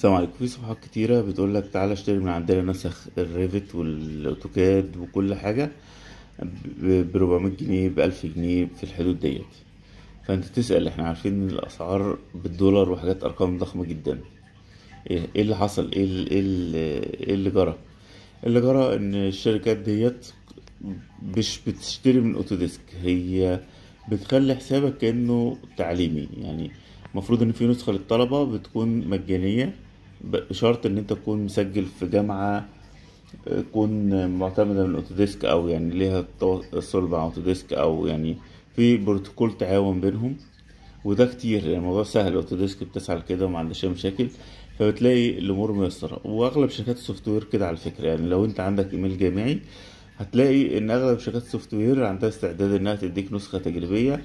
السلام عليكم. في صفحات كتيرة بتقول لك تعالى اشتري من عندنا نسخ الريفت والأوتوكاد وكل حاجة ب 400 جنيه ب 1000 جنيه في الحدود ديت. فأنت تسأل إحنا عارفين إن الأسعار بالدولار وحاجات أرقام ضخمة جدا. إيه إيه اللي حصل؟ إيه اللي, إيه اللي, إيه اللي جرى؟ اللي جرى إن الشركات ديت مش بتشتري من اوتوديسك هي بتخلي حسابك كأنه تعليمي. يعني المفروض إن في نسخة للطلبة بتكون مجانية بشرط إن أنت تكون مسجل في جامعة تكون معتمدة من اوتوديسك أو يعني ليها تواصل مع اوتوديسك أو يعني في بروتوكول تعاون بينهم. وده كتير يعني الموضوع سهل اوتوديسك بتسعى لكده وما عندهاش مشاكل. فبتلاقي الأمور ميسرة. وأغلب شركات ال software كده على فكرة يعني لو أنت عندك إيميل جامعي هتلاقي إن أغلب شركات ال software عندها استعداد إنها تديك نسخة تجريبية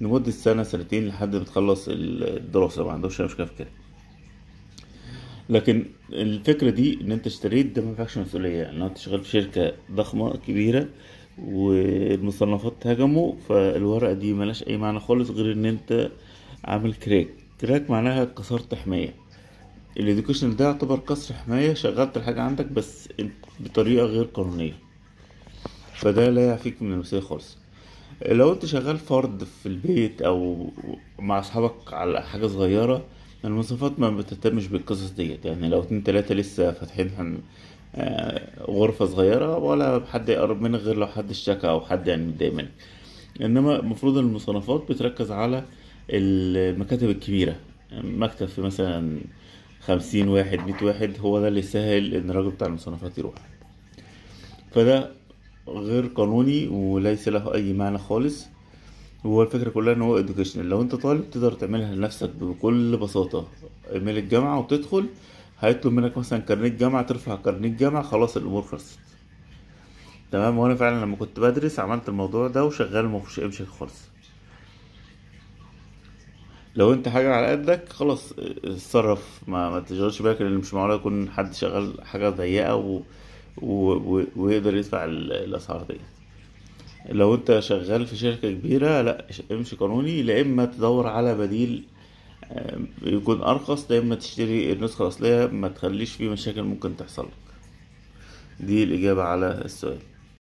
لمدة سنة سنتين لحد ما تخلص الدراسة. ما عندهمش أي مشكلة في كده. لكن الفكرة دي إن أنت اشتريت ده ما فيكش مسؤولية يعني أنت شغال في شركة ضخمة كبيرة والمصنفات هجموا فالورقة دي ملهاش أي معنى خالص غير إن أنت عامل crack. crack معناها كسرت حماية. ال education ده يعتبر كسر حماية شغلت الحاجة عندك بس بطريقة غير قانونية. فده لا يعفيك من المسؤولية خالص. لو أنت شغال فرد في البيت أو مع أصحابك على حاجة صغيرة المواصفات ما بتهتمش بالقصص ديت. يعني لو اتنين تلاتة لسه فاتحين غرفة صغيرة ولا حد يقرب منك غير لو حد اشتكى أو حد يعني متضايق منك. إنما المفروض المصنفات بتركز على المكاتب الكبيرة. مكتب في مثلا خمسين واحد مية واحد هو ده اللي يسهل إن الراجل بتاع المصنفات يروح. فده غير قانوني وليس له أي معنى خالص. هو الفكرة كلها إن هو educational لو أنت طالب تقدر تعملها لنفسك بكل بساطة. ايميل الجامعة وتدخل هيطلب منك مثلا كارنيه جامعة ترفع كارنيه جامعة خلاص الأمور خلصت. تمام؟ وأنا فعلا لما كنت بدرس عملت الموضوع ده وشغال مفيش مشاكل خالص. لو أنت حاجة على قدك خلاص اتصرف. ما, ما تشغلش بالك لأن مش معقول يكون حد شغال حاجة ضيقة و... و... و... ويقدر يدفع الأسعار دي. لو انت شغال في شركة كبيرة لا امشي قانوني. لا إما تدور على بديل يكون أرخص لا إما تشتري النسخة الأصلية ما تخليش فيه مشاكل ممكن تحصل لك. دي الإجابة على السؤال.